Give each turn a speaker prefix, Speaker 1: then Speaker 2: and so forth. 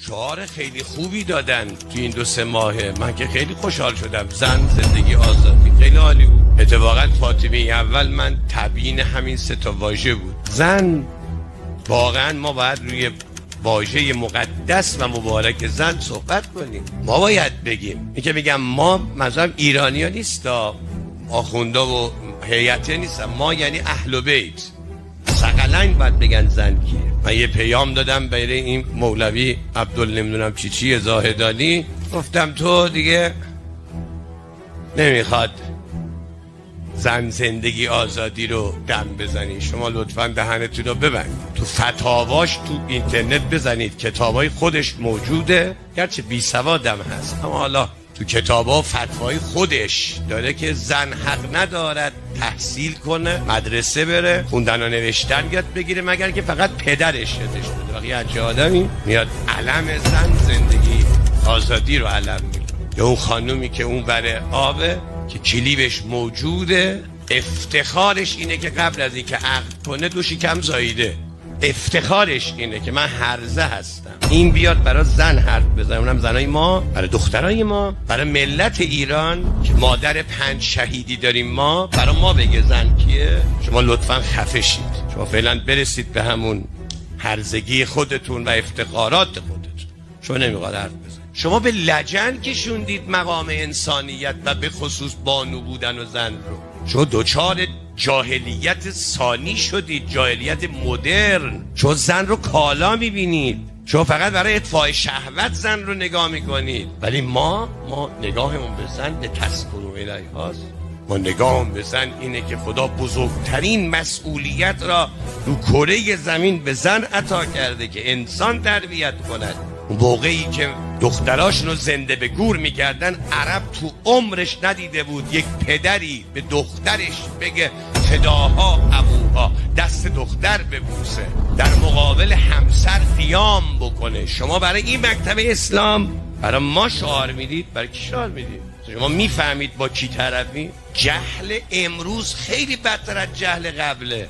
Speaker 1: شعار خیلی خوبی دادن تو این دو سه ماهه. من که خیلی خوشحال شدم. زن زندگی آزادی. خیلی عالی بود. اتفاقا فاطمه اول من تبیین همین سه تا واژه بود. زن واقعا ما باید روی واژه مقدس و مبارک زن صحبت کنیم. ما باید بگیم. این که میگم ما مثلا ایرانی ها نیست آخونده و هیئتی نیستم ما یعنی اهل بیت. سقلنگ باید بگن زن کیه. من یه پیام دادم بین این مولوی عبدال نمی‌دونم چی چی زاهدانی گفتم تو دیگه نمی‌خواد زن زندگی آزادی رو دم بزنی. شما لطفا دهنتون رو ببند. تو فتاواش تو اینترنت بزنید. کتابای خودش موجوده. گرچه بی سوادم هست. اما حالا تو کتاب ها فتوای خودش داره که زن حق ندارد تحصیل کنه مدرسه بره خوندن و نوشتن یاد بگیره مگر که فقط پدرش یادش بده. وقتی هرچه آدمی میاد علم زن زندگی آزادی رو علم می‌کنه. یا اون خانومی که اون بره آبه که کلیبش موجوده افتخارش اینه که قبل از اینکه عقد کنه دو شکم زاییده. افتخارش اینه که من هرزه هستم. این بیاد برای زن حرف بزنه. اونم زنای ما برای دخترای ما برای ملت ایران که مادر پنج شهیدی داریم ما برای ما بگه زن کیه؟ شما لطفا خفه شید شما فعلا برسید به همون هرزگی خودتون و افتخارات خودتون. شما نمی‌خواد حرف بزن شما به لجن کشوندید مقام انسانیت و به خصوص بانو بودن و زن رو. شما دوچار جاهلیت ثانی شدید جاهلیت مدرن. چون زن رو کالا می‌بینید. شما فقط برای اطفاع شهوت زن رو نگاه می‌کنید. ولی ما ما نگاهمون به زن به تسکر و هاست. ما نگاهمون به زن اینه که خدا بزرگترین مسئولیت را رو کره زمین به زن عطا کرده که انسان تربیت کند. اون موقعی که دختراشونو زنده به گور می‌کردن عرب تو عمرش ندیده بود یک پدری به دخترش بگه فداها ابوها دست دختر ببوسه در مقابل همسر قیام بکنه. شما برای این مکتب اسلام برای ما شعار می‌دید؟ برای کی شعار می‌دید؟ شما می‌فهمید با کی طرفی؟ جهل امروز خیلی بدتر از جهل قبله.